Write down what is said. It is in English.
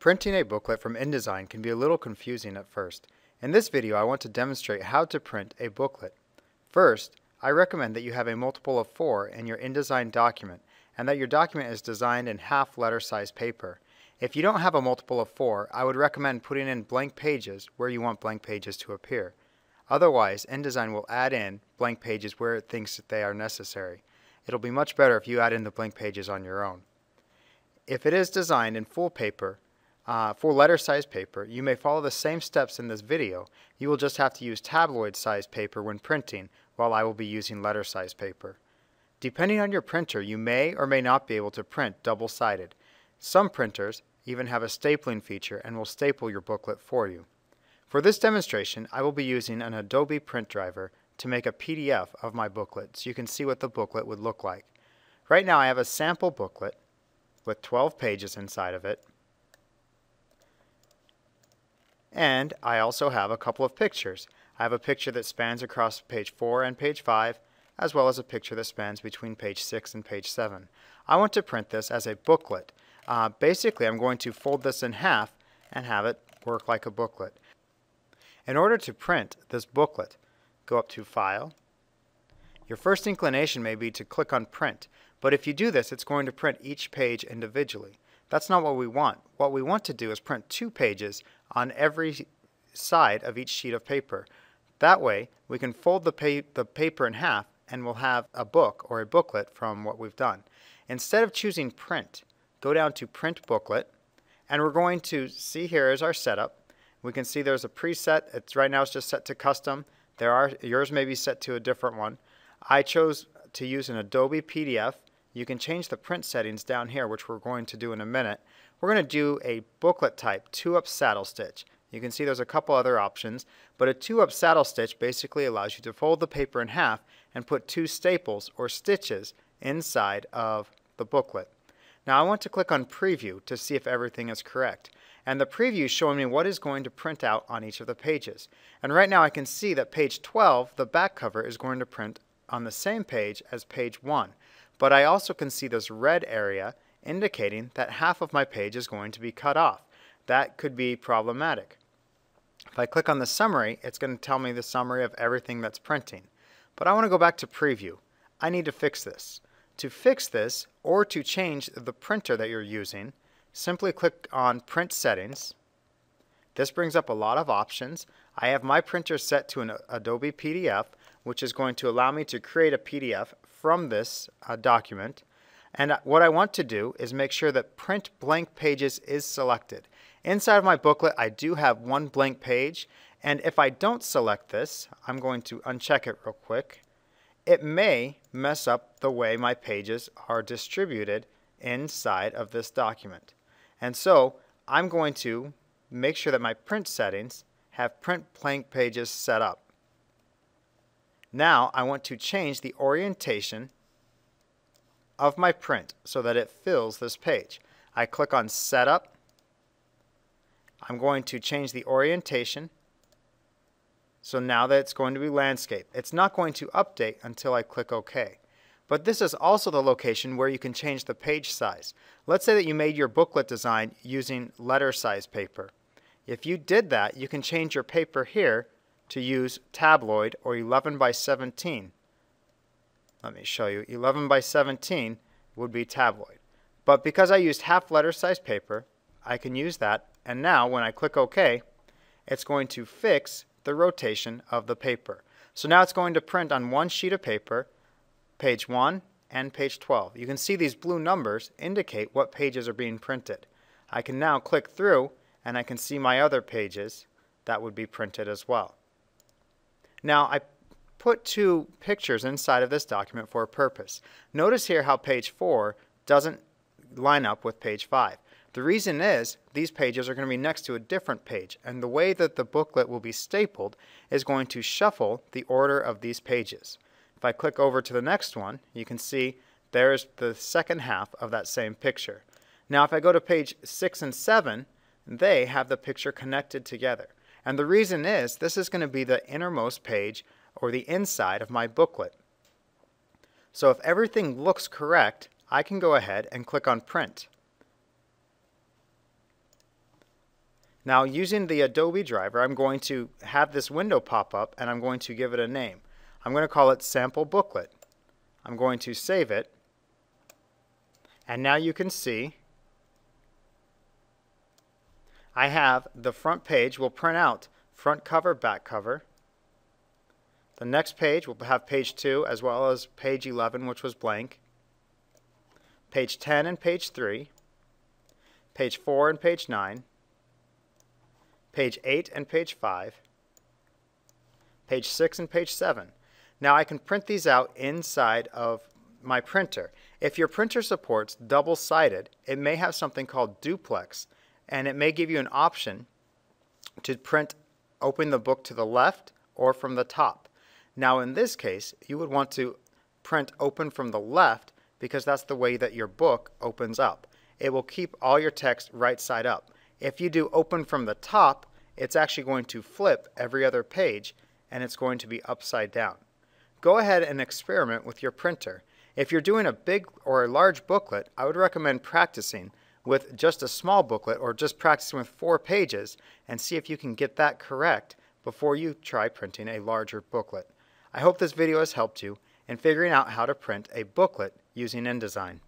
Printing a booklet from InDesign can be a little confusing at first. In this video I want to demonstrate how to print a booklet. First, I recommend that you have a multiple of 4 in your InDesign document and that your document is designed in half letter size paper. If you don't have a multiple of 4, I would recommend putting in blank pages where you want blank pages to appear. Otherwise, InDesign will add in blank pages where it thinks that they are necessary. It'll be much better if you add in the blank pages on your own. If it is designed in full paper, uh, for letter size paper, you may follow the same steps in this video. You will just have to use tabloid size paper when printing, while I will be using letter size paper. Depending on your printer, you may or may not be able to print double-sided. Some printers even have a stapling feature and will staple your booklet for you. For this demonstration, I will be using an Adobe Print Driver to make a PDF of my booklet so you can see what the booklet would look like. Right now I have a sample booklet with 12 pages inside of it and I also have a couple of pictures. I have a picture that spans across page 4 and page 5, as well as a picture that spans between page 6 and page 7. I want to print this as a booklet. Uh, basically, I'm going to fold this in half and have it work like a booklet. In order to print this booklet, go up to File. Your first inclination may be to click on Print, but if you do this, it's going to print each page individually. That's not what we want. What we want to do is print two pages on every side of each sheet of paper. That way, we can fold the, pa the paper in half and we'll have a book or a booklet from what we've done. Instead of choosing print, go down to print booklet and we're going to see here is our setup. We can see there's a preset. It's right now it's just set to custom. There are yours may be set to a different one. I chose to use an Adobe PDF you can change the print settings down here, which we're going to do in a minute. We're going to do a booklet type, two-up saddle stitch. You can see there's a couple other options, but a two-up saddle stitch basically allows you to fold the paper in half and put two staples or stitches inside of the booklet. Now I want to click on preview to see if everything is correct. And the preview is showing me what is going to print out on each of the pages. And right now I can see that page 12, the back cover, is going to print on the same page as page 1 but I also can see this red area indicating that half of my page is going to be cut off. That could be problematic. If I click on the summary, it's going to tell me the summary of everything that's printing. But I want to go back to preview. I need to fix this. To fix this, or to change the printer that you're using, simply click on Print Settings. This brings up a lot of options. I have my printer set to an Adobe PDF, which is going to allow me to create a PDF from this uh, document. And what I want to do is make sure that print blank pages is selected. Inside of my booklet, I do have one blank page. And if I don't select this, I'm going to uncheck it real quick. It may mess up the way my pages are distributed inside of this document. And so I'm going to make sure that my print settings have print blank pages set up. Now I want to change the orientation of my print so that it fills this page. I click on Setup. I'm going to change the orientation so now that it's going to be landscape. It's not going to update until I click OK. But this is also the location where you can change the page size. Let's say that you made your booklet design using letter size paper. If you did that, you can change your paper here to use tabloid or 11 by 17. Let me show you. 11 by 17 would be tabloid. But because I used half letter size paper, I can use that. And now when I click OK, it's going to fix the rotation of the paper. So now it's going to print on one sheet of paper, page 1 and page 12. You can see these blue numbers indicate what pages are being printed. I can now click through and I can see my other pages that would be printed as well. Now, I put two pictures inside of this document for a purpose. Notice here how page 4 doesn't line up with page 5. The reason is these pages are going to be next to a different page, and the way that the booklet will be stapled is going to shuffle the order of these pages. If I click over to the next one, you can see there's the second half of that same picture. Now if I go to page 6 and 7, they have the picture connected together. And the reason is this is going to be the innermost page or the inside of my booklet. So if everything looks correct, I can go ahead and click on print. Now using the Adobe driver, I'm going to have this window pop up and I'm going to give it a name. I'm going to call it Sample Booklet. I'm going to save it. And now you can see I have the front page will print out front cover, back cover. The next page will have page 2 as well as page 11 which was blank. Page 10 and page 3. Page 4 and page 9 page 8 and page 5, page 6 and page 7. Now I can print these out inside of my printer. If your printer supports double-sided, it may have something called duplex, and it may give you an option to print open the book to the left or from the top. Now in this case, you would want to print open from the left because that's the way that your book opens up. It will keep all your text right side up. If you do open from the top, it's actually going to flip every other page and it's going to be upside down. Go ahead and experiment with your printer. If you're doing a big or a large booklet, I would recommend practicing with just a small booklet or just practicing with four pages and see if you can get that correct before you try printing a larger booklet. I hope this video has helped you in figuring out how to print a booklet using InDesign.